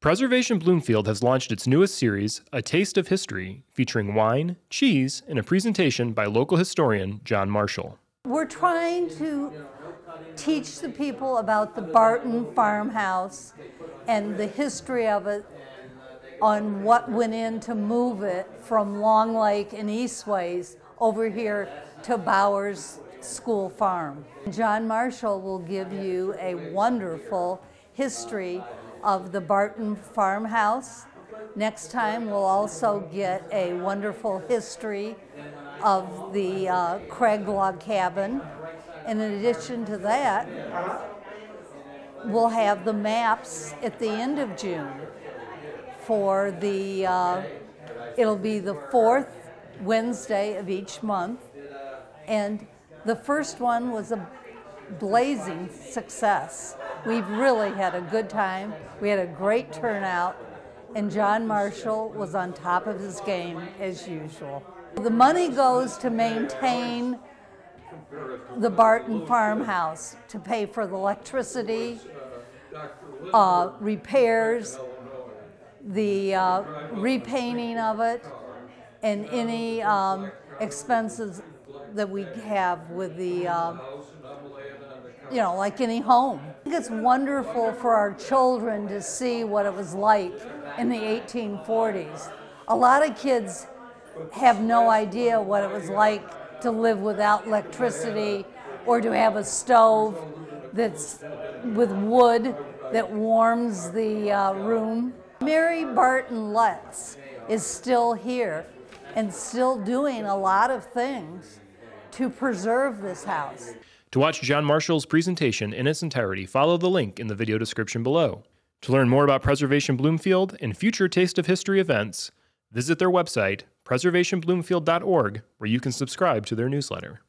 Preservation Bloomfield has launched its newest series, A Taste of History, featuring wine, cheese, and a presentation by local historian John Marshall. We're trying to teach the people about the Barton farmhouse and the history of it on what went in to move it from Long Lake and Eastways over here to Bowers School Farm. John Marshall will give you a wonderful history of the Barton farmhouse. Next time we'll also get a wonderful history of the uh, Craig log cabin. And in addition to that, we'll have the maps at the end of June for the, uh, it'll be the fourth Wednesday of each month. And the first one was a blazing success. We've really had a good time. We had a great turnout, and John Marshall was on top of his game as usual. The money goes to maintain the Barton farmhouse, to pay for the electricity, uh, repairs, the uh, repainting of it, and any um, expenses that we have with the, um, you know, like any home. I think it's wonderful for our children to see what it was like in the 1840s. A lot of kids have no idea what it was like to live without electricity or to have a stove that's with wood that warms the uh, room. Mary Barton Letts is still here and still doing a lot of things to preserve this house. To watch John Marshall's presentation in its entirety, follow the link in the video description below. To learn more about Preservation Bloomfield and future Taste of History events, visit their website, preservationbloomfield.org, where you can subscribe to their newsletter.